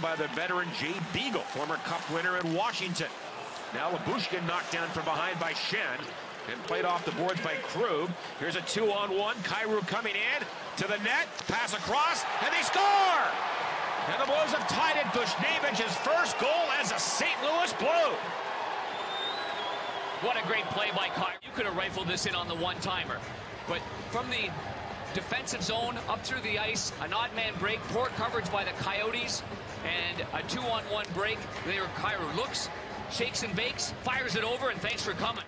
by the veteran Jay Beagle, former Cup winner in Washington. Now Lyubushkin knocked down from behind by Schenn and played off the boards by Krug. Here's a two-on-one. Kyrou coming in to the net, pass across, and they score! And the Blues have tied it. Buchnevich's first goal as a St. Louis Blue. What a great play by Kyrou. You could have rifled this in on the one-timer. But from the defensive zone up through the ice, an odd man break, poor coverage by the Coyotes, a two-on-one break. There, Kyrou looks, shakes and bakes, fires it over, and thanks for coming.